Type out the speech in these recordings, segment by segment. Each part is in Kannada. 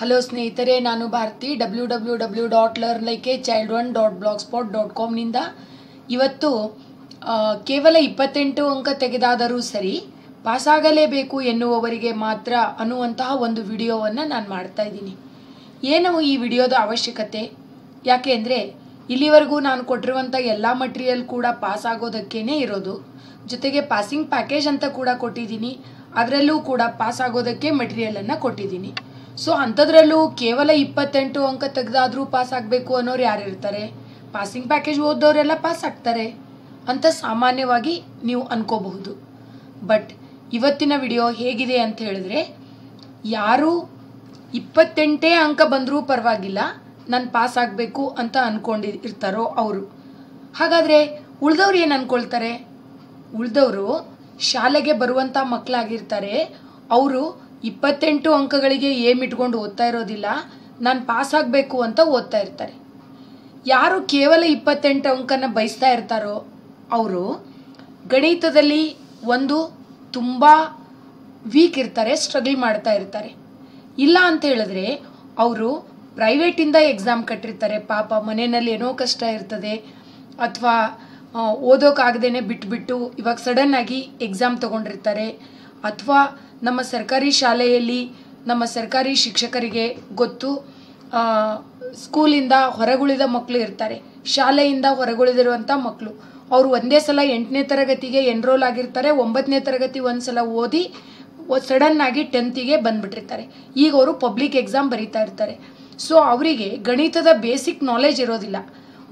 ಹಲೋ ಸ್ನೇಹಿತರೆ, ನಾನು Bharathi W W W dot learn like child one dot blog spot dot ಕಾಮ್ನಿಂದ ಇವತ್ತು ಕೇವಲ ಇಪ್ಪತ್ತೆಂಟು ಅಂಕ ತೆಗೆದಾದರೂ ಸರಿ, ಪಾಸಾಗಲೇಬೇಕು ಎನ್ನುವವರಿಗೆ ಮಾತ್ರ ಅನ್ನುವಂತಹ ಒಂದು ವಿಡಿಯೋವನ್ನು ನಾನು ಮಾಡ್ತಾ ಇದ್ದೀನಿ. ಏನು ಈ ವಿಡಿಯೋದ ಅವಶ್ಯಕತೆ? ಯಾಕೆ ಅಂದರೆ, ಇಲ್ಲಿವರೆಗೂ ನಾನು ಕೊಟ್ಟಿರುವಂಥ ಎಲ್ಲ ಮಟೀರಿಯಲ್ ಕೂಡ ಪಾಸ್ ಆಗೋದಕ್ಕೇ ಇರೋದು. ಜೊತೆಗೆ ಪಾಸಿಂಗ್ ಪ್ಯಾಕೇಜ್ ಅಂತ ಕೂಡ ಕೊಟ್ಟಿದ್ದೀನಿ. ಅದರಲ್ಲೂ ಕೂಡ ಪಾಸ್ ಆಗೋದಕ್ಕೆ ಮಟೀರಿಯಲನ್ನು ಕೊಟ್ಟಿದ್ದೀನಿ. ಸೊ ಅಂಥದ್ರಲ್ಲೂ ಕೇವಲ ಇಪ್ಪತ್ತೆಂಟು ಅಂಕ ತೆಗೆದಾದರೂ ಪಾಸ್ ಆಗಬೇಕು ಅನ್ನೋರು ಯಾರು ಇರ್ತಾರೆ? ಪಾಸಿಂಗ್ ಪ್ಯಾಕೇಜ್ ಓದೋರೆಲ್ಲ ಪಾಸ್ ಆಗ್ತಾರೆ. ಅಂತ ಸಾಮಾನ್ಯವಾಗಿ ನೀವು ಅನ್ಕೋಬಹುದು. ಬಟ್ ಇವತ್ತಿನ ವಿಡಿಯೋ ಹೇಗಿದೆ ಅಂತ ಹೇಳಿದ್ರೆ, ಯಾರು ಇಪ್ಪತ್ತೆಂಟೇ ಅಂಕ ಬಂದರೂ ಪರವಾಗಿಲ್ಲ, ನಾನು ಪಾಸ್ ಆಗಬೇಕು ಅಂತ ಅಂದ್ಕೊಂಡಿ ಇರ್ತಾರೋ ಅವರು. ಹಾಗಾದರೆ ಉಳಿದವ್ರು ಏನು ಅಂದ್ಕೊಳ್ತಾರೆ ಉಳಿದವರು ಶಾಲೆಗೆ ಬರುವಂಥ ಮಕ್ಕಳಾಗಿರ್ತಾರೆ ಅವರು ಇಪ್ಪತ್ತೆಂಟು ಅಂಕಗಳಿಗೆ ಏಮ್ ಇಟ್ಕೊಂಡು ಓದ್ತಾ ಇರೋದಿಲ್ಲ, ನಾನು ಪಾಸ್ ಆಗಬೇಕು ಅಂತ ಓದ್ತಾ ಇರ್ತಾರೆ. ಯಾರು ಕೇವಲ ಇಪ್ಪತ್ತೆಂಟು ಅಂಕನ ಬಯಸ್ತಾ ಇರ್ತಾರೋ ಅವರು ಗಣಿತದಲ್ಲಿ ಒಂದು ತುಂಬ ವೀಕ್ ಇರ್ತಾರೆ ಸ್ಟ್ರಗಲ್ ಮಾಡ್ತಾ ಇರ್ತಾರೆ. ಇಲ್ಲ ಅಂತ ಹೇಳಿದ್ರೆ ಅವರು ಪ್ರೈವೇಟಿಂದ ಎಕ್ಸಾಮ್ ಕಟ್ಟಿರ್ತಾರೆ. ಪಾಪ ಮನೆಯಲ್ಲಿ ಏನೋ ಕಷ್ಟ ಇರ್ತದೆ. ಅಥವಾ ಓದೋಕ್ಕಾಗದೇ ಬಿಟ್ಬಿಟ್ಟು ಇವಾಗ ಸಡನ್ನಾಗಿ ಎಕ್ಸಾಮ್ ತೊಗೊಂಡಿರ್ತಾರೆ. ಅಥವಾ ನಮ್ಮ ಸರ್ಕಾರಿ ಶಾಲೆಯಲ್ಲಿ ನಮ್ಮ ಸರ್ಕಾರಿ ಶಿಕ್ಷಕರಿಗೆ ಗೊತ್ತು ಸ್ಕೂಲಿಂದ ಹೊರಗುಳಿದ ಮಕ್ಕಳು ಇರ್ತಾರೆ. ಶಾಲೆಯಿಂದ ಹೊರಗುಳಿದಿರುವಂಥ ಮಕ್ಕಳು ಅವರು ಒಂದೇ ಸಲ ಎಂಟನೇ ತರಗತಿಗೆ ಎನ್ರೋಲ್ ಆಗಿರ್ತಾರೆ ಒಂಬತ್ತನೇ ತರಗತಿ ಒಂದು ಸಲ ಓದಿ ಸಡನ್ನಾಗಿ ಟೆಂತಿಗೆ ಬಂದುಬಿಟ್ಟಿರ್ತಾರೆ. ಈಗ ಅವರು ಪಬ್ಲಿಕ್ ಎಕ್ಸಾಮ್ ಬರೀತಾ ಇರ್ತಾರೆ. ಸೊ ಅವರಿಗೆ ಗಣಿತದ ಬೇಸಿಕ್ ನಾಲೆಜ್ ಇರೋದಿಲ್ಲ.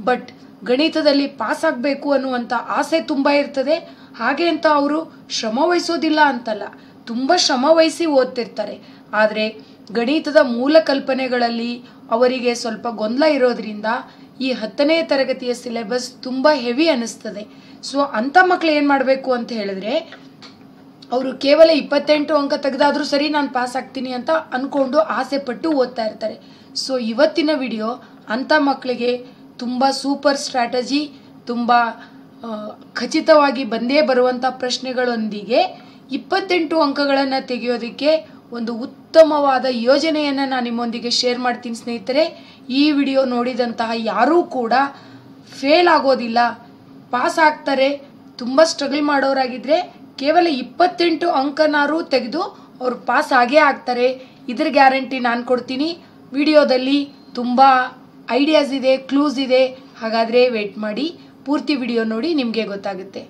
ಬಟ್ ಗಣಿತದಲ್ಲಿ ಪಾಸ್ ಆಗಬೇಕು ಅನ್ನುವಂಥ ಆಸೆ ತುಂಬ ಇರ್ತದೆ. ಹಾಗೆ ಅಂತ ಅವರು ಶ್ರಮ ವಹಿಸೋದಿಲ್ಲ ಅಂತಲ್ಲ. ತುಂಬ ಶ್ರಮ ವಹಿಸಿ ಓದ್ತಿರ್ತಾರೆ. ಆದರೆ ಗಣಿತದ ಮೂಲ ಕಲ್ಪನೆಗಳಲ್ಲಿ ಅವರಿಗೆ ಸ್ವಲ್ಪ ಗೊಂದಲ ಇರೋದ್ರಿಂದ ಈ ಹತ್ತನೇ ತರಗತಿಯ ಸಿಲೆಬಸ್ ತುಂಬ ಹೆವಿ ಅನ್ನಿಸ್ತದೆ. ಸೊ ಅಂಥ ಮಕ್ಳು ಏನು ಮಾಡಬೇಕು ಅಂತ ಹೇಳಿದ್ರೆ, ಅವರು ಕೇವಲ ಇಪ್ಪತ್ತೆಂಟು ಅಂಕ ತೆಗೆದಾದರೂ ಸರಿ ನಾನು ಪಾಸ್ ಆಗ್ತೀನಿ ಅಂತ ಅಂದ್ಕೊಂಡು ಆಸೆ ಪಟ್ಟು ಓದ್ತಾ ಇರ್ತಾರೆ. ಸೊ ಇವತ್ತಿನ ವಿಡಿಯೋ ಅಂಥ ಮಕ್ಕಳಿಗೆ ತುಂಬ ಸೂಪರ್ ಸ್ಟ್ರಾಟಜಿ ತುಂಬ ಖಚಿತವಾಗಿ ಬಂದೇ ಬರುವಂಥ ಪ್ರಶ್ನೆಗಳೊಂದಿಗೆ ಇಪ್ಪತ್ತೆಂಟು ಅಂಕಗಳನ್ನು ತೆಗೆಯೋದಕ್ಕೆ ಒಂದು ಉತ್ತಮವಾದ ಯೋಜನೆಯನ್ನು ನಾನು ನಿಮ್ಮೊಂದಿಗೆ ಶೇರ್ ಮಾಡ್ತೀನಿ ಸ್ನೇಹಿತರೆ. ಈ ವಿಡಿಯೋ ನೋಡಿದಂತಹ ಯಾರೂ ಕೂಡ ಫೇಲ್ ಆಗೋದಿಲ್ಲ. ಪಾಸ್ ಆಗ್ತಾರೆ. ತುಂಬ ಸ್ಟ್ರಗಲ್ ಮಾಡೋರಾಗಿದ್ದರೆ ಕೇವಲ ಇಪ್ಪತ್ತೆಂಟು ಅಂಕನಾರು ತೆಗೆದು ಅವರು ಪಾಸ್ ಆಗೇ ಆಗ್ತಾರೆ. ಇದ್ರ ಗ್ಯಾರಂಟಿ ನಾನು ಕೊಡ್ತೀನಿ. ವಿಡಿಯೋದಲ್ಲಿ ತುಂಬ ಐಡಿಯಾಸ್ ಇದೆ ಕ್ಲೂಸ್ ಇದೆ. ಹಾಗಾದರೆ ವೇಟ್ ಮಾಡಿ. ಪೂರ್ತಿ ವಿಡಿಯೋ ನೋಡಿ ನಿಮಗೆ ಗೊತ್ತಾಗುತ್ತೆ.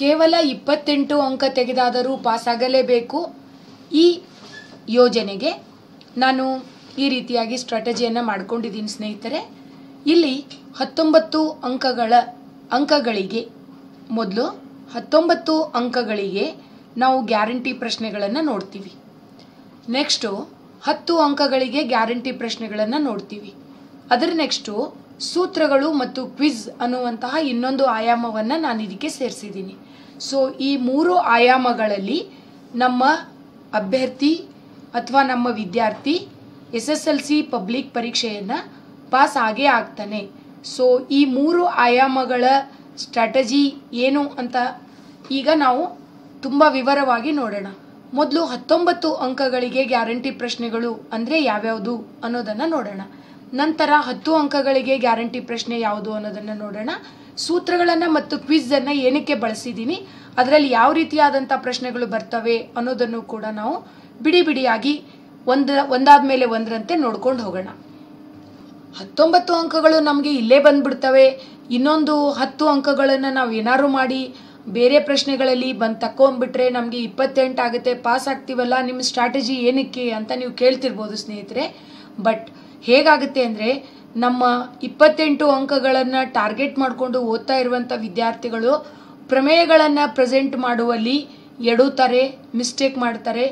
ಕೇವಲ ಇಪ್ಪತ್ತೆಂಟು ಅಂಕ ತೆಗೆದಾದರೂ ಪಾಸಾಗಲೇಬೇಕು. ಈ ಯೋಜನೆಗೆ ನಾನು ಈ ರೀತಿಯಾಗಿ ಸ್ಟ್ರಾಟಜಿಯನ್ನು ಮಾಡ್ಕೊಂಡಿದ್ದೀನಿ ಸ್ನೇಹಿತರೆ. ಇಲ್ಲಿ ಹತ್ತೊಂಬತ್ತು ಅಂಕಗಳ ಅಂಕಗಳಿಗೆ ಮೊದಲು ಹತ್ತೊಂಬತ್ತು ಅಂಕಗಳಿಗೆ ನಾವು ಗ್ಯಾರಂಟಿ ಪ್ರಶ್ನೆಗಳನ್ನು ನೋಡ್ತೀವಿ. ನೆಕ್ಸ್ಟು ಹತ್ತು ಅಂಕಗಳಿಗೆ ಗ್ಯಾರಂಟಿ ಪ್ರಶ್ನೆಗಳನ್ನು ನೋಡ್ತೀವಿ. ಅದರ ನೆಕ್ಸ್ಟು ಸೂತ್ರಗಳು ಮತ್ತು ಕ್ವಿಜ್ ಅನ್ನುವಂತಹ ಇನ್ನೊಂದು ಆಯಾಮವನ್ನು ನಾನು ಇದಕ್ಕೆ ಸೇರಿಸಿದ್ದೀನಿ. ಸೊ ಈ ಮೂರು ಆಯಾಮಗಳಲ್ಲಿ ನಮ್ಮ ಅಭ್ಯರ್ಥಿ ಅಥವಾ ನಮ್ಮ ವಿದ್ಯಾರ್ಥಿ S S L C public ಪರೀಕ್ಷೆಯನ್ನು ಪಾಸ್ ಆಗೇ ಆಗ್ತಾನೆ. ಸೊ ಈ ಮೂರು ಆಯಾಮಗಳ ಸ್ಟ್ರಾಟಜಿ ಏನು ಅಂತ ಈಗ ನಾವು ತುಂಬ ವಿವರವಾಗಿ ನೋಡೋಣ. ಮೊದಲು ಹತ್ತೊಂಬತ್ತು ಅಂಕಗಳಿಗೆ ಗ್ಯಾರಂಟಿ ಪ್ರಶ್ನೆಗಳು ಅಂದರೆ ಯಾವ್ಯಾವುದು ಅನ್ನೋದನ್ನು ನೋಡೋಣ. ನಂತರ ಹತ್ತು ಅಂಕಗಳಿಗೆ ಗ್ಯಾರಂಟಿ ಪ್ರಶ್ನೆ ಯಾವುದು ಅನ್ನೋದನ್ನು ನೋಡೋಣ. ಸೂತ್ರಗಳನ್ನು ಮತ್ತು ಕ್ವಿಝನ್ನು ಏನಕ್ಕೆ ಬಳಸಿದ್ದೀನಿ ಅದರಲ್ಲಿ ಯಾವ ರೀತಿಯಾದಂಥ ಪ್ರಶ್ನೆಗಳು ಬರ್ತವೆ ಅನ್ನೋದನ್ನು ಕೂಡ ನಾವು ಬಿಡಿ ಬಿಡಿಯಾಗಿ ಒಂದ ಒಂದಾದ ಮೇಲೆ ಒಂದರಂತೆ ನೋಡ್ಕೊಂಡು ಹೋಗೋಣ. ಹತ್ತೊಂಬತ್ತು ಅಂಕಗಳು ನಮಗೆ ಇಲ್ಲೇ ಬಂದ್ಬಿಡ್ತವೆ. ಇನ್ನೊಂದು ಹತ್ತು ಅಂಕಗಳನ್ನು ನಾವು ಏನಾದ್ರು ಮಾಡಿ, ಬೇರೆ ಪ್ರಶ್ನೆಗಳಲ್ಲಿ ಬಂದು ತಕ್ಕೊಂಬಿಟ್ರೆ ನಮಗೆ ಇಪ್ಪತ್ತೆಂಟು ಆಗುತ್ತೆ, ಪಾಸ್ ಆಗ್ತೀವಲ್ಲ ನಿಮ್ಮ ಸ್ಟ್ರಾಟಜಿ ಏನಕ್ಕೆ ಅಂತ ನೀವು ಕೇಳ್ತಿರ್ಬೋದು ಸ್ನೇಹಿತರೆ. ಬಟ್ ಹೇಗಾಗುತ್ತೆ ಅಂದರೆ ನಮ್ಮ ಇಪ್ಪತ್ತೆಂಟು ಅಂಕಗಳನ್ನು ಟಾರ್ಗೆಟ್ ಮಾಡಿಕೊಂಡು ಓದ್ತಾ ಇರುವಂಥ ವಿದ್ಯಾರ್ಥಿಗಳು ಪ್ರಮೇಯಗಳನ್ನು ಪ್ರೆಸೆಂಟ್ ಮಾಡುವಲ್ಲಿ ಎಡುತ್ತಾರೆ ಮಿಸ್ಟೇಕ್ ಮಾಡ್ತಾರೆ.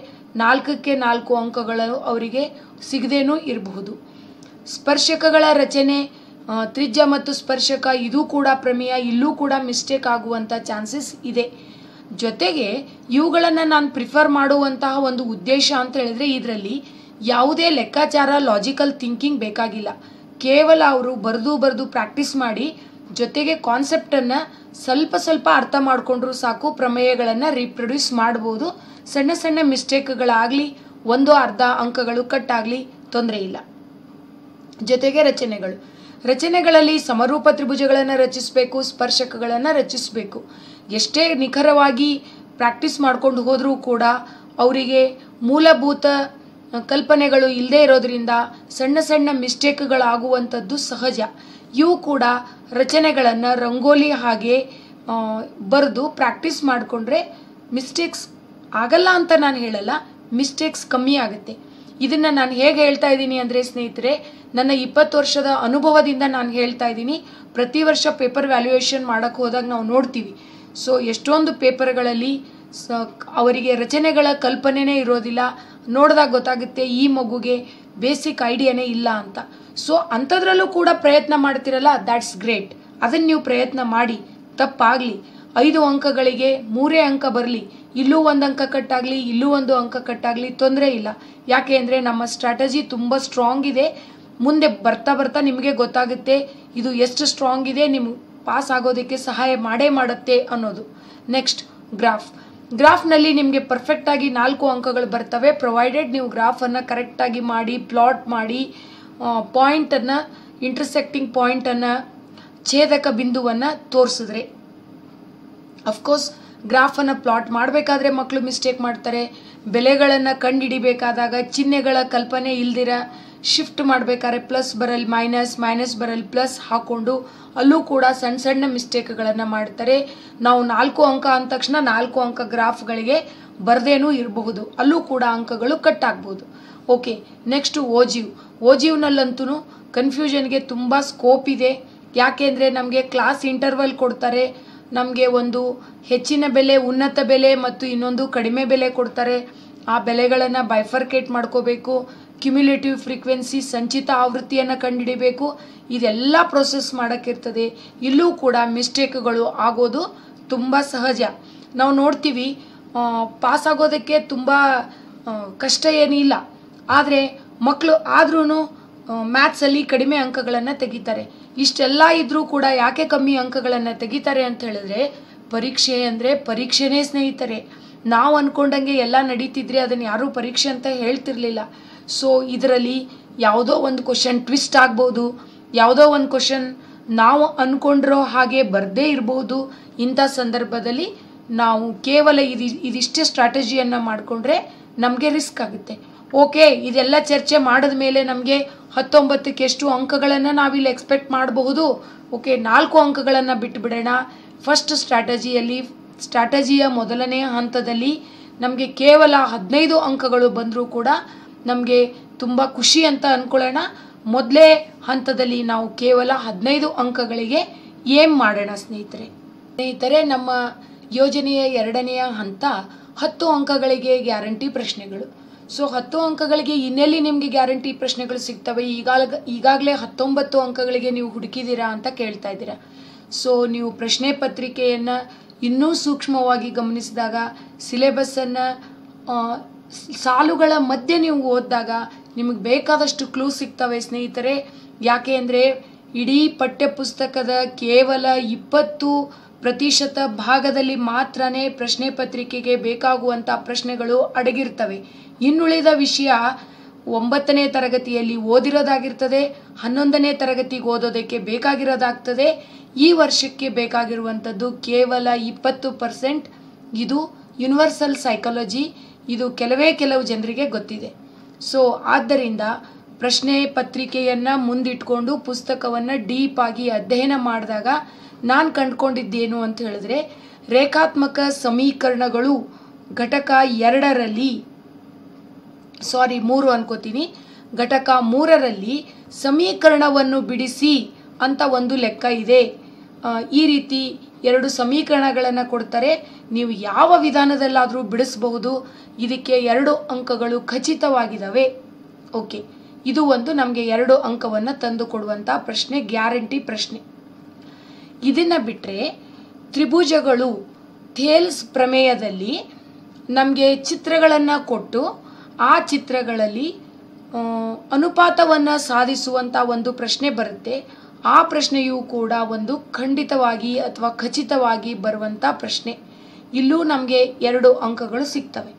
ನಾಲ್ಕಕ್ಕೆ ನಾಲ್ಕು ಅಂಕಗಳು ಅವರಿಗೆ ಸಿಗದೇನೂ ಇರಬಹುದು. ಸ್ಪರ್ಶಕಗಳ ರಚನೆ ತ್ರಿಜ್ಯ ಮತ್ತು ಸ್ಪರ್ಶಕ ಇದು ಕೂಡ ಪ್ರಮೇಯ, ಇಲ್ಲೂ ಕೂಡ ಮಿಸ್ಟೇಕ್ ಆಗುವಂಥ ಚಾನ್ಸಸ್ ಇದೆ. ಜೊತೆಗೆ ಇವುಗಳನ್ನು ನಾನು ಪ್ರಿಫರ್ ಮಾಡುವಂತಹ ಒಂದು ಉದ್ದೇಶ ಅಂತ ಹೇಳಿದ್ರೆ ಇದರಲ್ಲಿ ಯಾವುದೇ ಲೆಕ್ಕಾಚಾರ ಲಾಜಿಕಲ್ ಥಿಂಕಿಂಗ್ ಬೇಕಾಗಿಲ್ಲ. ಕೇವಲ ಅವರು ಬರೆದು ಬರೆದು ಪ್ರಾಕ್ಟೀಸ್ ಮಾಡಿ, ಜೊತೆಗೆ ಕಾನ್ಸೆಪ್ಟನ್ನು ಸ್ವಲ್ಪ ಸ್ವಲ್ಪ ಅರ್ಥ ಮಾಡಿಕೊಂಡ್ರು ಸಾಕು, ಪ್ರಮೇಯಗಳನ್ನು ರೀಪ್ರೊಡ್ಯೂಸ್ ಮಾಡ್ಬೋದು. ಸಣ್ಣ ಸಣ್ಣ ಮಿಸ್ಟೇಕ್ಗಳಾಗಲಿ ಒಂದು ಅರ್ಧ ಅಂಕಗಳು ಕಟ್ ಆಗಲಿ ತೊಂದರೆ ಇಲ್ಲ. ಜೊತೆಗೆ ರಚನೆಗಳು. ರಚನೆಗಳಲ್ಲಿ ಸಮರೂಪ ತ್ರಿಭುಜಗಳನ್ನು ರಚಿಸಬೇಕು, ಸ್ಪರ್ಶಕಗಳನ್ನು ರಚಿಸಬೇಕು. ಎಷ್ಟೇ ನಿಖರವಾಗಿ ಪ್ರಾಕ್ಟೀಸ್ ಮಾಡಿಕೊಂಡು ಹೋದರೂ ಕೂಡ, ಅವರಿಗೆ ಮೂಲಭೂತ ಕಲ್ಪನೆಗಳು ಇಲ್ಲದೇ ಇರೋದ್ರಿಂದ ಸಣ್ಣ ಸಣ್ಣ ಮಿಸ್ಟೇಕ್ಗಳಾಗುವಂಥದ್ದು ಸಹಜ. ಇವು ಕೂಡ ರಚನೆಗಳನ್ನು ರಂಗೋಲಿ ಹಾಗೆ ಬರೆದು ಪ್ರಾಕ್ಟೀಸ್ ಮಾಡಿಕೊಂಡ್ರೆ ಮಿಸ್ಟೇಕ್ಸ್ ಆಗಲ್ಲ ಅಂತ ನಾನು ಹೇಳಲ್ಲ, ಮಿಸ್ಟೇಕ್ಸ್ ಕಮ್ಮಿ ಆಗುತ್ತೆ. ಇದನ್ನು ನಾನು ಹೇಗೆ ಹೇಳ್ತಾ ಇದ್ದೀನಿ ಅಂದರೆ ಸ್ನೇಹಿತರೆ, ನನ್ನ ಇಪ್ಪತ್ತು ವರ್ಷದ ಅನುಭವದಿಂದ ನಾನು ಹೇಳ್ತಾ ಇದ್ದೀನಿ. ಪ್ರತಿ ವರ್ಷ ಪೇಪರ್ ವ್ಯಾಲ್ಯೂಯೇಷನ್ ಮಾಡೋಕ್ಕೆ ಹೋದಾಗ ನಾವು ನೋಡ್ತೀವಿ. ಸೊ, ಎಷ್ಟೊಂದು ಪೇಪರ್ಗಳಲ್ಲಿ ಸ ಅವರಿಗೆ ರಚನೆಗಳ ಕಲ್ಪನೆನೇ ಇರೋದಿಲ್ಲ. ನೋಡಿದಾಗ ಗೊತ್ತಾಗುತ್ತೆ ಈ ಮಗುಗೆ ಬೇಸಿಕ್ ಐಡಿಯಾನೇ ಇಲ್ಲ ಅಂತ. ಸೊ ಅಂಥದ್ರಲ್ಲೂ ಕೂಡ ಪ್ರಯತ್ನ ಮಾಡ್ತಿರಲ್ಲ? ದ್ಯಾಟ್ಸ್ ಗ್ರೇಟ್ ಅದನ್ನು ನೀವು ಪ್ರಯತ್ನ ಮಾಡಿ. ತಪ್ಪಾಗಲಿ. ಐದು ಅಂಕಗಳಿಗೆ ಮೂರೇ ಅಂಕ ಬರಲಿ. ಇಲ್ಲೂ ಒಂದು ಅಂಕ ಕಟ್ಟಾಗಲಿ, ಇಲ್ಲೂ ಒಂದು ಅಂಕ ಕಟ್ಟಾಗಲಿ ತೊಂದರೆ ಇಲ್ಲ. ಯಾಕೆ ಅಂದರೆ ನಮ್ಮ ಸ್ಟ್ರಾಟಜಿ ತುಂಬ ಸ್ಟ್ರಾಂಗ್ ಇದೆ. ಮುಂದೆ ಬರ್ತಾ ಬರ್ತಾ ನಿಮಗೆ ಗೊತ್ತಾಗುತ್ತೆ ಇದು ಎಷ್ಟು ಸ್ಟ್ರಾಂಗ್ ಇದೆ ನಿಮ್ಗೆ ಪಾಸ್ ಆಗೋದಕ್ಕೆ ಸಹಾಯ ಮಾಡೇ ಮಾಡುತ್ತೆ ಅನ್ನೋದು. ನೆಕ್ಸ್ಟ್ ಗ್ರಾಫ್ ಗ್ರಾಫ್ನಲ್ಲಿ ನಿಮಗೆ ಪರ್ಫೆಕ್ಟಾಗಿ ನಾಲ್ಕು ಅಂಕಗಳು ಬರ್ತವೆ. ಪ್ರೊವೈಡೆಡ್ ನೀವು ಗ್ರಾಫನ್ನು ಕರೆಕ್ಟಾಗಿ ಮಾಡಿ ಪ್ಲಾಟ್ ಮಾಡಿ ಪಾಯಿಂಟನ್ನು ಇಂಟರ್ಸೆಕ್ಟಿಂಗ್ ಪಾಯಿಂಟನ್ನು ಛೇದಕ ಬಿಂದುವನ್ನು ತೋರಿಸಿದ್ರೆ. ಅಫ್ಕೋರ್ಸ್ ಗ್ರಾಫನ್ನು ಪ್ಲಾಟ್ ಮಾಡಬೇಕಾದ್ರೆ ಮಕ್ಕಳು ಮಿಸ್ಟೇಕ್ ಮಾಡ್ತಾರೆ. ಬೆಲೆಗಳನ್ನು ಕಂಡುಹಿಡಿಬೇಕಾದಾಗ ಚಿಹ್ನೆಗಳ ಕಲ್ಪನೆ ಇಲ್ದಿರ ಶಿಫ್ಟ್ ಮಾಡಬೇಕಾದ್ರೆ ಪ್ಲಸ್ ಬರಲ್ ಮೈನಸ್ ಮೈನಸ್ ಬರಲ್ ಪ್ಲಸ್ ಹಾಕ್ಕೊಂಡು ಅಲ್ಲೂ ಕೂಡ ಸಣ್ಣ ಸಣ್ಣ ಮಿಸ್ಟೇಕ್ಗಳನ್ನು ಮಾಡ್ತಾರೆ. ನಾವು ನಾಲ್ಕು ಅಂಕ ಅಂದ ತಕ್ಷಣ ನಾಲ್ಕು ಅಂಕ ಗ್ರಾಫ್ಗಳಿಗೆ ಬರದೇನೂ ಇರಬಹುದು. ಅಲ್ಲೂ ಕೂಡ ಅಂಕಗಳು ಕಟ್ ಆಗ್ಬೋದು ಓಕೆ, ನೆಕ್ಸ್ಟು ಓಜಿವ್. ಓಜಿವ್ನಲ್ಲಂತೂ ಕನ್ಫ್ಯೂಷನ್ಗೆ ತುಂಬ ಸ್ಕೋಪ್ ಇದೆ. ಯಾಕೆಂದರೆ ನಮಗೆ ಕ್ಲಾಸ್ ಇಂಟರ್ವಲ್ ಕೊಡ್ತಾರೆ. ನಮಗೆ ಒಂದು ಹೆಚ್ಚಿನ ಬೆಲೆ, ಉನ್ನತ ಬೆಲೆ ಮತ್ತು ಇನ್ನೊಂದು ಕಡಿಮೆ ಬೆಲೆ ಕೊಡ್ತಾರೆ. ಆ ಬೆಲೆಗಳನ್ನು ಬೈಫರ್ಕೇಟ್ ಮಾಡ್ಕೋಬೇಕು. ಕ್ಯುಮ್ಯುಲೇಟಿವ್ ಫ್ರೀಕ್ವೆನ್ಸಿ ಸಂಚಿತ ಆವೃತ್ತಿಯನ್ನು ಕಂಡುಹಿಡಿಬೇಕು ಇದೆಲ್ಲ ಪ್ರೊಸೆಸ್ ಮಾಡೋಕ್ಕಿರ್ತದೆ. ಇಲ್ಲೂ ಕೂಡ ಮಿಸ್ಟೇಕ್ಗಳು ಆಗೋದು ತುಂಬ ಸಹಜ. ನಾವು ನೋಡ್ತೀವಿ ಪಾಸ್ ಆಗೋದಕ್ಕೆ ತುಂಬ ಕಷ್ಟ ಏನಿಲ್ಲ ಆದರೆ ಮಕ್ಕಳು ಆದ್ರೂ ಮ್ಯಾಥ್ಸಲ್ಲಿ ಕಡಿಮೆ ಅಂಕಗಳನ್ನು ತೆಗಿತಾರೆ. ಇಷ್ಟೆಲ್ಲ ಇದ್ದರೂ ಕೂಡ ಯಾಕೆ ಕಮ್ಮಿ ಅಂಕಗಳನ್ನು ತೆಗಿತಾರೆ ಅಂತ ಹೇಳಿದ್ರೆ, ಪರೀಕ್ಷೆ ಅಂದರೆ ಪರೀಕ್ಷೆನೇ ಸ್ನೇಹಿತರೆ. ನಾವು ಅಂದ್ಕೊಂಡಂಗೆ ಎಲ್ಲ ನಡೀತಿದ್ರೆ ಅದನ್ನು ಯಾರೂ ಪರೀಕ್ಷೆ ಅಂತ ಹೇಳ್ತಿರ್ಲಿಲ್ಲ. ಸೊ ಇದರಲ್ಲಿ ಯಾವುದೋ ಒಂದು ಕ್ವಶನ್ ಟ್ವಿಸ್ಟ್ ಆಗ್ಬೋದು. ಯಾವುದೋ ಒಂದು ಕ್ವಶನ್ ನಾವು ಅಂದ್ಕೊಂಡಿರೋ ಹಾಗೆ ಬರದೇ ಇರ್ಬೋದು. ಇಂಥ ಸಂದರ್ಭದಲ್ಲಿ ನಾವು ಕೇವಲ ಇದು ಇದಿಷ್ಟೇ ಸ್ಟ್ರಾಟಜಿಯನ್ನು ಮಾಡಿಕೊಂಡ್ರೆ ನಮಗೆ ರಿಸ್ಕ್ ಆಗುತ್ತೆ. ಓಕೆ ಇದೆಲ್ಲ ಚರ್ಚೆ ಮಾಡಿದ ಮೇಲೆ ನಮಗೆ ಹತ್ತೊಂಬತ್ತಕ್ಕೆ ಎಷ್ಟು ಅಂಕಗಳನ್ನು ನಾವಿಲ್ಲಿ ಎಕ್ಸ್ಪೆಕ್ಟ್ ಮಾಡಬಹುದು? ಓಕೆ ನಾಲ್ಕು ಅಂಕಗಳನ್ನು ಬಿಟ್ಟುಬಿಡೋಣ ಫಸ್ಟ್ ಸ್ಟ್ರಾಟಜಿಯಲ್ಲಿ ಸ್ಟ್ರಾಟಜಿಯ ಮೊದಲನೆಯ ಹಂತದಲ್ಲಿ ನಮಗೆ ಕೇವಲ ಹದಿನೈದು ಅಂಕಗಳು ಬಂದರೂ ಕೂಡ ನಮಗೆ ತುಂಬ ಖುಷಿ ಅಂತ ಅಂದ್ಕೊಳ್ಳೋಣ ಮೊದಲೇ ಹಂತದಲ್ಲಿ ನಾವು ಕೇವಲ ಹದಿನೈದು ಅಂಕಗಳಿಗೆ ಏಮ್ ಮಾಡೋಣ ಸ್ನೇಹಿತರೆ. ಸ್ನೇಹಿತರೆ, ನಮ್ಮ ಯೋಜನೆಯ ಎರಡನೆಯ ಹಂತ ಹತ್ತು ಅಂಕಗಳಿಗೆ ಗ್ಯಾರಂಟಿ ಪ್ರಶ್ನೆಗಳು. ಸೊ, ಹತ್ತು ಅಂಕಗಳಿಗೆ ಇನ್ನೆಲ್ಲಿ ನಿಮಗೆ ಗ್ಯಾರಂಟಿ ಪ್ರಶ್ನೆಗಳು ಸಿಗ್ತವೆ? ಈಗಾಗ ಈಗಾಗಲೇ ಹತ್ತೊಂಬತ್ತು ಅಂಕಗಳಿಗೆ ನೀವು ಹುಡುಕಿದ್ದೀರಾ ಅಂತ ಕೇಳ್ತಾ ಇದ್ದೀರಾ. ಸೊ, ನೀವು ಪ್ರಶ್ನೆ ಪತ್ರಿಕೆಯನ್ನು ಇನ್ನೂ ಸೂಕ್ಷ್ಮವಾಗಿ ಗಮನಿಸಿದಾಗ, ಸಿಲೆಬಸ್ಸನ್ನು ಸಾಲುಗಳ ಮಧ್ಯೆ ನೀವು ಓದಿದಾಗ ನಿಮಗೆ ಬೇಕಾದಷ್ಟು ಕ್ಲೂ ಸಿಗ್ತವೆ ಸ್ನೇಹಿತರೆ. ಯಾಕೆ ಅಂದರೆ ಇಡೀ ಪಠ್ಯಪುಸ್ತಕದ ಕೇವಲ ಇಪ್ಪತ್ತು ಪ್ರತಿಶತ ಭಾಗದಲ್ಲಿ ಮಾತ್ರನೇ ಪ್ರಶ್ನೆ ಪತ್ರಿಕೆಗೆ ಬೇಕಾಗುವಂಥ ಪ್ರಶ್ನೆಗಳು ಅಡಗಿರ್ತವೆ. ಇನ್ನುಳಿದ ವಿಷಯ ಒಂಬತ್ತನೇ ತರಗತಿಯಲ್ಲಿ ಓದಿರೋದಾಗಿರ್ತದೆ, ಹನ್ನೊಂದನೇ ತರಗತಿಗೆ ಓದೋದಕ್ಕೆ ಬೇಕಾಗಿರೋದಾಗ್ತದೆ. ಈ ವರ್ಷಕ್ಕೆ ಬೇಕಾಗಿರುವಂಥದ್ದು ಕೇವಲ ಇಪ್ಪತ್ತು ಪರ್ಸೆಂಟ್ ಇದು ಯೂನಿವರ್ಸಲ್ ಸೈಕಾಲಜಿ ಇದು ಕೆಲವೇ ಕೆಲವು ಜನರಿಗೆ ಗೊತ್ತಿದೆ. ಸೊ ಆದ್ದರಿಂದ ಪ್ರಶ್ನೆ ಪತ್ರಿಕೆಯನ್ನು ಮುಂದಿಟ್ಕೊಂಡು ಪುಸ್ತಕವನ್ನು ಡೀಪ್ ಆಗಿ ಅಧ್ಯಯನ ಮಾಡಿದಾಗ ನಾನು ಕಂಡುಕೊಂಡಿದ್ದೇನು ಅಂತ ಹೇಳಿದ್ರೆ, ರೇಖಾತ್ಮಕ ಸಮೀಕರಣಗಳು ಘಟಕ ಎರಡರಲ್ಲಿ ಸಾರಿ ಮೂರು ಅನ್ಕೋತೀನಿ. ಘಟಕ ಮೂರರಲ್ಲಿ ಸಮೀಕರಣವನ್ನು ಬಿಡಿಸಿ ಅಂತ ಒಂದು ಲೆಕ್ಕ ಇದೆ. ಈ ರೀತಿ ಎರಡು ಸಮೀಕರಣಗಳನ್ನು ಕೊಡ್ತಾರೆ. ನೀವು ಯಾವ ವಿಧಾನದಲ್ಲಾದರೂ ಬಿಡಿಸಬಹುದು. ಇದಕ್ಕೆ ಎರಡು ಅಂಕಗಳು ಖಚಿತವಾಗಿದ್ದಾವೆ ಓಕೆ. ಇದು ಒಂದು ನಮಗೆ ಎರಡು ಅಂಕವನ್ನು ತಂದು ಕೊಡುವಂಥ ಪ್ರಶ್ನೆ, ಗ್ಯಾರಂಟಿ ಪ್ರಶ್ನೆ. ಇದನ್ನು ಬಿಟ್ಟರೆ ತ್ರಿಭುಜಗಳು ಥೇಲ್ಸ್ ಪ್ರಮೇಯದಲ್ಲಿ ನಮಗೆ ಚಿತ್ರಗಳನ್ನು ಕೊಟ್ಟು ಆ ಚಿತ್ರಗಳಲ್ಲಿ ಅನುಪಾತವನ್ನು ಸಾಧಿಸುವಂಥ ಒಂದು ಪ್ರಶ್ನೆ ಬರುತ್ತೆ. ಆ ಪ್ರಶ್ನೆಯೂ ಕೂಡ ಒಂದು ಖಂಡಿತವಾಗಿ ಅಥವಾ ಖಚಿತವಾಗಿ ಬರುವಂಥ ಪ್ರಶ್ನೆ. ಇಲ್ಲೂ ನಮಗೆ ಎರಡು ಅಂಕಗಳು ಸಿಗ್ತವೆ.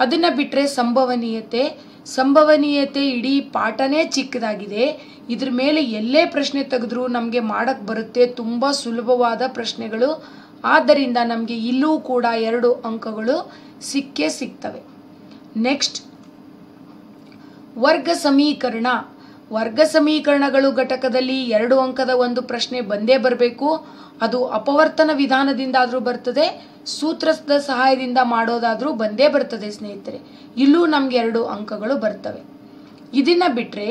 ಅದನ್ನು ಬಿಟ್ಟರೆ ಸಂಭವನೀಯತೆ ಸಂಭವನೀಯತೆ ಇಡೀ ಪಾಠನೇ ಚಿಕ್ಕದಾಗಿದೆ. ಇದ್ರ ಮೇಲೆ ಎಲ್ಲೇ ಪ್ರಶ್ನೆ ತೆಗೆದ್ರೂ ನಮಗೆ ಮಾಡಕ್ಕೆ ಬರುತ್ತೆ ತುಂಬ ಸುಲಭವಾದ ಪ್ರಶ್ನೆಗಳು. ಆದ್ದರಿಂದ ನಮಗೆ ಇಲ್ಲೂ ಕೂಡ ಎರಡು ಅಂಕಗಳು ಸಿಕ್ಕೇ ಸಿಗ್ತವೆ. ನೆಕ್ಸ್ಟ್, ವರ್ಗ ಸಮೀಕರಣ. ವರ್ಗ ಸಮೀಕರಣಗಳು ಘಟಕದಲ್ಲಿ ಎರಡು ಅಂಕದ ಒಂದು ಪ್ರಶ್ನೆ ಬಂದೇ ಬರಬೇಕು. ಅದು ಅಪವರ್ತನ ವಿಧಾನದಿಂದಾದರೂ ಬರ್ತದೆ, ಸೂತ್ರದ ಸಹಾಯದಿಂದ ಮಾಡೋದಾದರೂ ಬಂದೇ ಬರ್ತದೆ ಸ್ನೇಹಿತರೆ. ಇಲ್ಲೂ ನಮ್ಗೆ ಎರಡು ಅಂಕಗಳು ಬರ್ತವೆ. ಇದನ್ನು ಬಿಟ್ಟರೆ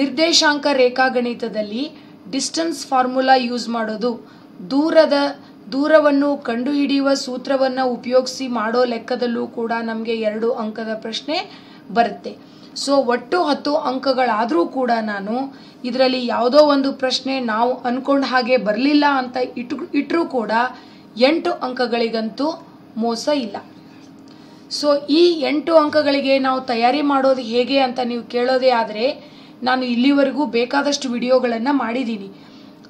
ನಿರ್ದೇಶಾಂಕ ರೇಖಾಗಣಿತದಲ್ಲಿ ಡಿಸ್ಟನ್ಸ್ ಫಾರ್ಮುಲಾ ಯೂಸ್ ಮಾಡೋದು, ದೂರದ, ದೂರವನ್ನು ಕಂಡುಹಿಡಿಯುವ ಸೂತ್ರವನ್ನು ಉಪಯೋಗಿಸಿ ಮಾಡೋ ಲೆಕ್ಕದಲ್ಲೂ ಕೂಡ ನಮಗೆ ಎರಡು ಅಂಕದ ಪ್ರಶ್ನೆ ಬರುತ್ತೆ. ಸೊ ಒಟ್ಟು ಹತ್ತು ಅಂಕಗಳಾದರೂ ಕೂಡ ನಾನು ಇದರಲ್ಲಿ ಯಾವುದೋ ಒಂದು ಪ್ರಶ್ನೆ ನಾವು ಅಂದ್ಕೊಂಡ ಹಾಗೆ ಬರಲಿಲ್ಲ ಅಂತ ಇಟ್ಟು ಇಟ್ಟರೂ ಕೂಡ ಎಂಟು ಅಂಕಗಳಿಗಂತೂ ಮೋಸ ಇಲ್ಲ. ಸೊ ಈ ಎಂಟು ಅಂಕಗಳಿಗೆ ನಾವು ತಯಾರಿ ಮಾಡೋದು ಹೇಗೆ ಅಂತ ನೀವು ಕೇಳೋದೇ ಆದರೆ ನಾನು ಇಲ್ಲಿವರೆಗೂ ಬೇಕಾದಷ್ಟು ವಿಡಿಯೋಗಳನ್ನು ಮಾಡಿದ್ದೀನಿ.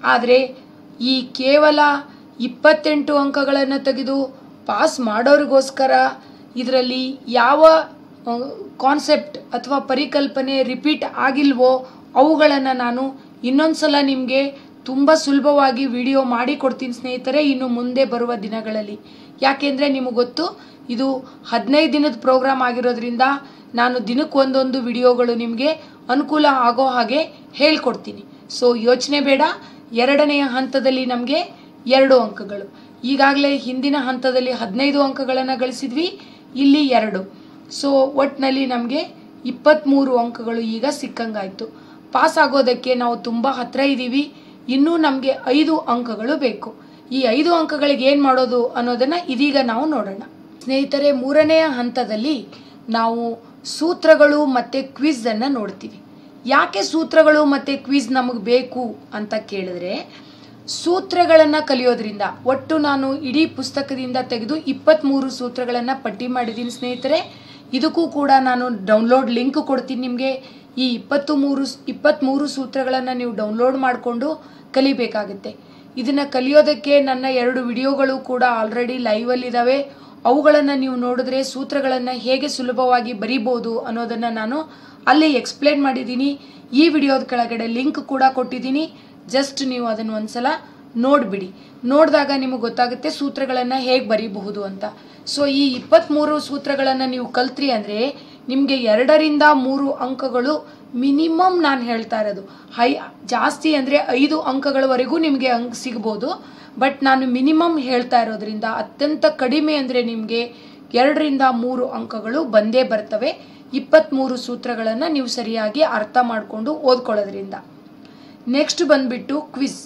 ಆದರೆ ಈ ಕೇವಲ ಇಪ್ಪತ್ತೆಂಟು ಅಂಕಗಳನ್ನು ತೆಗೆದು ಪಾಸ್ ಮಾಡೋರಿಗೋಸ್ಕರ ಇದರಲ್ಲಿ ಯಾವ ಕಾನ್ಸೆಪ್ಟ್ ಅಥವಾ ಪರಿಕಲ್ಪನೆ ರಿಪೀಟ್ ಆಗಿಲ್ವೋ ಅವುಗಳನ್ನು ನಾನು ಇನ್ನೊಂದು ಸಲ ನಿಮಗೆ ತುಂಬ ಸುಲಭವಾಗಿ ವಿಡಿಯೋ ಮಾಡಿ ಕೊಡ್ತೀನಿ ಸ್ನೇಹಿತರೆ, ಇನ್ನು ಮುಂದೆ ಬರುವ ದಿನಗಳಲ್ಲಿ. ಯಾಕೆಂದರೆ ನಿಮಗೆ ಗೊತ್ತು, ಇದು ಹದಿನೈದು ದಿನದ ಪ್ರೋಗ್ರಾಮ್ ಆಗಿರೋದ್ರಿಂದ ನಾನು ದಿನಕ್ಕೆ ಒಂದೊಂದು ವಿಡಿಯೋಗಳು ನಿಮಗೆ ಅನುಕೂಲ ಆಗೋ ಹಾಗೆ ಹೇಳ್ಕೊಡ್ತೀನಿ. ಸೊ ಯೋಚನೆ ಬೇಡ, ಎರಡನೆಯ ಹಂತದಲ್ಲಿ ನಮಗೆ ಎರಡು ಅಂಕಗಳು. ಈಗಾಗಲೇ ಹಿಂದಿನ ಹಂತದಲ್ಲಿ ಹದಿನೈದು ಅಂಕಗಳನ್ನು ಗಳಿಸಿದ್ವಿ, ಇಲ್ಲಿ ಎರಡು. ಸೊ ಒಟ್ಟಿನಲ್ಲಿ ನಮಗೆ ಇಪ್ಪತ್ತ್ಮೂರು ಅಂಕಗಳು ಈಗ ಸಿಕ್ಕಂಗಾಯಿತು. ಪಾಸ್ ಆಗೋದಕ್ಕೆ ನಾವು ತುಂಬ ಹತ್ತಿರ ಇದ್ದೀವಿ ಇನ್ನೂ ನಮಗೆ ಐದು ಅಂಕಗಳು ಬೇಕು. ಈ ಐದು ಅಂಕಗಳಿಗೆ ಏನು ಮಾಡೋದು ಅನ್ನೋದನ್ನು ಇದೀಗ ನಾವು ನೋಡೋಣ. ಸ್ನೇಹಿತರೆ ಮೂರನೆಯ ಹಂತದಲ್ಲಿ ನಾವು ಸೂತ್ರಗಳು ಮತ್ತು ಕ್ವಿಝನ್ನು ನೋಡ್ತೀವಿ. ಯಾಕೆ ಸೂತ್ರಗಳು ಮತ್ತು ಕ್ವಿಝ್ ನಮಗೆ ಬೇಕು ಅಂತ ಕೇಳಿದ್ರೆ, ಸೂತ್ರಗಳನ್ನು ಕಲಿಯೋದ್ರಿಂದ ಒಟ್ಟು ನಾನು ಇಡೀ ಪುಸ್ತಕದಿಂದ ತೆಗೆದು ಇಪ್ಪತ್ತ್ಮೂರು ಸೂತ್ರಗಳನ್ನು ಪಟ್ಟಿ ಮಾಡಿದ್ದೀನಿ ಸ್ನೇಹಿತರೆ. ಇದಕ್ಕೂ ಕೂಡ ನಾನು ಡೌನ್ಲೋಡ್ ಲಿಂಕ್ ಕೊಡ್ತೀನಿ ನಿಮಗೆ. ಈ ಇಪ್ಪತ್ತು ಮೂರು ಇಪ್ಪತ್ತ್ಮೂರು ಸೂತ್ರಗಳನ್ನು ನೀವು ಡೌನ್ಲೋಡ್ ಮಾಡಿಕೊಂಡು ಕಲಿಬೇಕಾಗುತ್ತೆ. ಇದನ್ನು ಕಲಿಯೋದಕ್ಕೆ ನನ್ನ ಎರಡು ವಿಡಿಯೋಗಳು ಕೂಡ ಆಲ್ರೆಡಿ ಲೈವಲ್ಲಿದ್ದಾವೆ ಅವುಗಳನ್ನು ನೀವು ನೋಡಿದ್ರೆ ಸೂತ್ರಗಳನ್ನು ಹೇಗೆ ಸುಲಭವಾಗಿ ಬರಿಬೋದು ಅನ್ನೋದನ್ನು ನಾನು ಅಲ್ಲಿ ಎಕ್ಸ್ಪ್ಲೇನ್ ಮಾಡಿದ್ದೀನಿ. ಈ ವಿಡಿಯೋದ ಕೆಳಗಡೆ ಲಿಂಕ್ ಕೂಡ ಕೊಟ್ಟಿದ್ದೀನಿ. ಜಸ್ಟ್ ನೀವು ಅದನ್ನು ಒಂದ್ಸಲ ನೋಡಿಬಿಡಿ. ನೋಡಿದಾಗ ನಿಮಗೆ ಗೊತ್ತಾಗುತ್ತೆ ಸೂತ್ರಗಳನ್ನು ಹೇಗೆ ಬರೀಬಹುದು ಅಂತ. ಸೊ ಈ ಇಪ್ಪತ್ತ್ಮೂರು ಸೂತ್ರಗಳನ್ನು ನೀವು ಕಲ್ತ್ರಿ ಅಂದರೆ ನಿಮಗೆ ಎರಡರಿಂದ ಮೂರು ಅಂಕಗಳು ಮಿನಿಮಮ್ ನಾನು ಹೇಳ್ತಾ ಇರೋದು. ಹೈ, ಜಾಸ್ತಿ ಅಂದರೆ ಐದು ಅಂಕಗಳವರೆಗೂ ನಿಮಗೆ ಅಂಕ ಸಿಗ್ಬೋದು. ಬಟ್ ನಾನು ಮಿನಿಮಮ್ ಹೇಳ್ತಾ ಇರೋದ್ರಿಂದ ಅತ್ಯಂತ ಕಡಿಮೆ ಅಂದರೆ ನಿಮಗೆ ಎರಡರಿಂದ ಮೂರು ಅಂಕಗಳು ಬಂದೇ ಬರ್ತವೆ. ಇಪ್ಪತ್ತ್ಮೂರು ಸೂತ್ರಗಳನ್ನು ನೀವು ಸರಿಯಾಗಿ ಅರ್ಥ ಮಾಡಿಕೊಂಡು ಓದ್ಕೊಳ್ಳೋದ್ರಿಂದ. ನೆಕ್ಸ್ಟ್ ಬಂದ್ಬಿಟ್ಟು ಕ್ವಿಜ್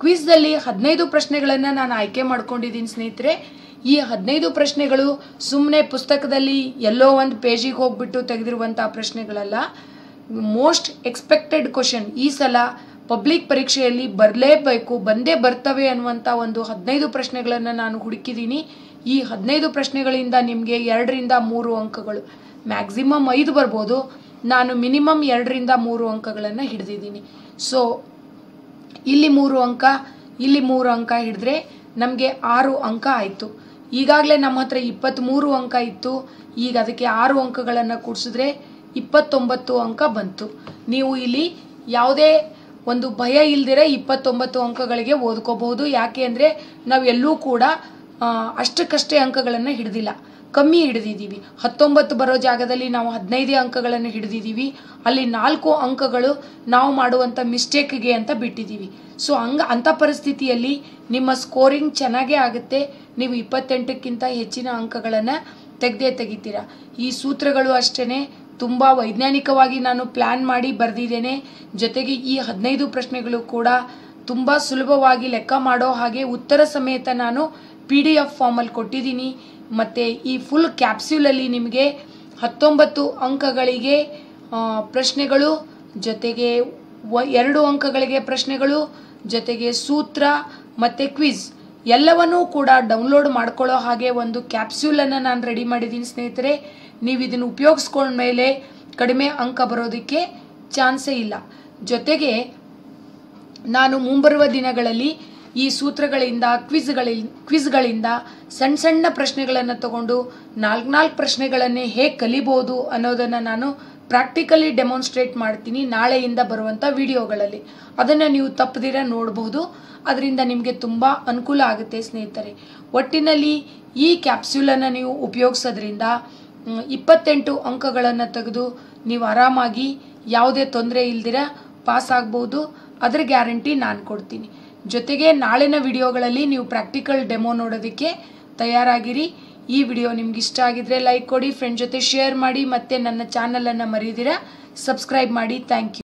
ಕ್ವಿಜ್ದಲ್ಲಿ ಹದಿನೈದು ಪ್ರಶ್ನೆಗಳನ್ನು ನಾನು ಆಯ್ಕೆ ಮಾಡ್ಕೊಂಡಿದ್ದೀನಿ ಸ್ನೇಹಿತರೆ. ಈ ಹದಿನೈದು ಪ್ರಶ್ನೆಗಳು ಸುಮ್ಮನೆ ಪುಸ್ತಕದಲ್ಲಿ ಎಲ್ಲೋ ಒಂದು ಪೇಜಿಗೆ ಹೋಗ್ಬಿಟ್ಟು ತೆಗೆದಿರುವಂಥ ಪ್ರಶ್ನೆಗಳಲ್ಲ. ಮೋಸ್ಟ್ ಎಕ್ಸ್ಪೆಕ್ಟೆಡ್ ಕ್ವಶನ್ ಈ ಸಲ ಪಬ್ಲಿಕ್ ಪರೀಕ್ಷೆಯಲ್ಲಿ ಬರಲೇಬೇಕು, ಬಂದೇ ಬರ್ತವೆ ಅನ್ನುವಂಥ ಒಂದು ಹದಿನೈದು ಪ್ರಶ್ನೆಗಳನ್ನು ನಾನು ಹುಡುಕಿದ್ದೀನಿ. ಈ ಹದಿನೈದು ಪ್ರಶ್ನೆಗಳಿಂದ ನಿಮಗೆ ಎರಡರಿಂದ ಮೂರು ಅಂಕಗಳು. ಮ್ಯಾಕ್ಸಿಮಮ್ ಐದು ಬರ್ಬೋದು. ನಾನು ಮಿನಿಮಮ್ ಎರಡರಿಂದ ಮೂರು ಅಂಕಗಳನ್ನು ಹಿಡಿದಿದ್ದೀನಿ. ಸೊ ಇಲ್ಲಿ ಮೂರು ಅಂಕ, ಇಲ್ಲಿ ಮೂರು ಅಂಕ ಹಿಡಿದ್ರೆ ನಮಗೆ ಆರು ಅಂಕ ಆಯಿತು. ಈಗಾಗಲೇ ನಮ್ಮ ಹತ್ರ ಇಪ್ಪತ್ತ್ಮೂರು ಅಂಕ ಇತ್ತು. ಈಗ ಅದಕ್ಕೆ ಆರು ಅಂಕಗಳನ್ನು ಕೂಡಿಸಿದ್ರೆ ಇಪ್ಪತ್ತೊಂಬತ್ತು ಅಂಕ ಬಂತು. ನೀವು ಇಲ್ಲಿ ಯಾವುದೇ ಒಂದು ಭಯ ಇಲ್ದಿರ ಇಪ್ಪತ್ತೊಂಬತ್ತು ಅಂಕಗಳಿಗೆ ಓದ್ಕೋಬಹುದು. ಯಾಕೆ ಅಂದರೆ ನಾವು ಎಲ್ಲೂ ಕೂಡ ಅಷ್ಟಕ್ಕಷ್ಟೇ ಅಂಕಗಳನ್ನು ಹಿಡಿದಿಲ್ಲ. ಕಮ್ಮಿ ಹಿಡಿದಿದ್ದೀವಿ. ಹತ್ತೊಂಬತ್ತು ಬರೋ ಜಾಗದಲ್ಲಿ ನಾವು ಹದಿನೈದು ಅಂಕಗಳನ್ನು ಹಿಡಿದಿದ್ದೀವಿ. ಅಲ್ಲಿ ನಾಲ್ಕು ಅಂಕಗಳು ನಾವು ಮಾಡುವಂಥ ಮಿಸ್ಟೇಕ್ಗೆ ಅಂತ ಬಿಟ್ಟಿದ್ದೀವಿ. ಸೊ, ಹಂಗ ಅಂಥ ಪರಿಸ್ಥಿತಿಯಲ್ಲಿ ನಿಮ್ಮ ಸ್ಕೋರಿಂಗ್ ಚೆನ್ನಾಗೇ ಆಗುತ್ತೆ. ನೀವು ಇಪ್ಪತ್ತೆಂಟಕ್ಕಿಂತ ಹೆಚ್ಚಿನ ಅಂಕಗಳನ್ನು ತೆಗೆದೇ ತೆಗಿತೀರಾ. ಈ ಸೂತ್ರಗಳು ಅಷ್ಟೇ ತುಂಬ ವೈಜ್ಞಾನಿಕವಾಗಿ ನಾನು ಪ್ಲ್ಯಾನ್ ಮಾಡಿ ಬರೆದಿದ್ದೇನೆ. ಜೊತೆಗೆ ಈ ಹದಿನೈದು ಪ್ರಶ್ನೆಗಳು ಕೂಡ ತುಂಬ ಸುಲಭವಾಗಿ ಲೆಕ್ಕ ಮಾಡೋ ಹಾಗೆ ಉತ್ತರ ಸಮೇತ ನಾನು ಪಿ ಡಿ ಎಫ್ ಫಾರ್ಮಲ್ಲಿ ಕೊಟ್ಟಿದ್ದೀನಿ. ಮತ್ತು ಈ ಫುಲ್ ಕ್ಯಾಪ್ಸ್ಯೂಲಲ್ಲಿ ನಿಮಗೆ ಹತ್ತೊಂಬತ್ತು ಅಂಕಗಳಿಗೆ ಪ್ರಶ್ನೆಗಳು, ಜೊತೆಗೆ ಎರಡು ಅಂಕಗಳಿಗೆ ಪ್ರಶ್ನೆಗಳು, ಜೊತೆಗೆ ಸೂತ್ರ ಮತ್ತು ಕ್ವಿಜ್ ಎಲ್ಲವನ್ನೂ ಕೂಡ ಡೌನ್ಲೋಡ್ ಮಾಡ್ಕೊಳ್ಳೋ ಹಾಗೆ ಒಂದು ಕ್ಯಾಪ್ಸ್ಯೂಲನ್ನು ನಾನು ರೆಡಿ ಮಾಡಿದ್ದೀನಿ ಸ್ನೇಹಿತರೆ. ನೀವು ಇದನ್ನು ಉಪಯೋಗಿಸ್ಕೊಂಡ್ಮೇಲೆ ಕಡಿಮೆ ಅಂಕ ಬರೋದಕ್ಕೆ ಚಾನ್ಸೇ ಇಲ್ಲ. ಜೊತೆಗೆ ನಾನು ಮುಂಬರುವ ದಿನಗಳಲ್ಲಿ ಈ ಸೂತ್ರಗಳಿಂದ ಕ್ವಿಜ್ಗಳಿ ಕ್ವಿಜ್ಗಳಿಂದ ಸಣ್ಣ ಸಣ್ಣ ಪ್ರಶ್ನೆಗಳನ್ನು ತಗೊಂಡು ನಾಲ್ಕು ನಾಲ್ಕು ಪ್ರಶ್ನೆಗಳನ್ನೇ ಹೇಗೆ ಕಲಿಬೋದು ಅನ್ನೋದನ್ನು ನಾನು ಪ್ರಾಕ್ಟಿಕಲಿ ಡೆಮಾನ್ಸ್ಟ್ರೇಟ್ ಮಾಡ್ತೀನಿ ನಾಳೆಯಿಂದ ಬರುವಂಥ ವಿಡಿಯೋಗಳಲ್ಲಿ. ಅದನ್ನು ನೀವು ತಪ್ಪದಿರ ನೋಡಬಹುದು ಅದರಿಂದ ನಿಮಗೆ ತುಂಬ ಅನುಕೂಲ ಆಗುತ್ತೆ ಸ್ನೇಹಿತರೆ. ಒಟ್ಟಿನಲ್ಲಿ ಈ ಕ್ಯಾಪ್ಸ್ಯೂಲನ್ನು ನೀವು ಉಪಯೋಗಿಸೋದ್ರಿಂದ ಇಪ್ಪತ್ತೆಂಟು ಅಂಕಗಳನ್ನು ತೆಗೆದು ನೀವು ಆರಾಮಾಗಿ ಯಾವುದೇ ತೊಂದರೆ ಇಲ್ದಿರ ಪಾಸ್ ಆಗ್ಬೋದು ಅದರ ಗ್ಯಾರಂಟಿ ನಾನು ಕೊಡ್ತೀನಿ. ಜೊತೆಗೆ ನಾಳಿನ ವಿಡಿಯೋಗಳಲ್ಲಿ ನೀವು ಪ್ರಾಕ್ಟಿಕಲ್ ಡೆಮೋ ನೋಡೋದಕ್ಕೆ ತಯಾರಾಗಿರಿ. ಈ ವಿಡಿಯೋ ನಿಮ್ಗೆ ಇಷ್ಟ ಆಗಿದ್ರೆ ಲೈಕ್ ಕೊಡಿ ಫ್ರೆಂಡ್ ಜೊತೆ ಶೇರ್ ಮಾಡಿ ಮತ್ತು ನನ್ನ ಚಾನಲನ್ನು ಮರೀದಿರ ಸಬ್ಸ್ಕ್ರೈಬ್ ಮಾಡಿ. Thank you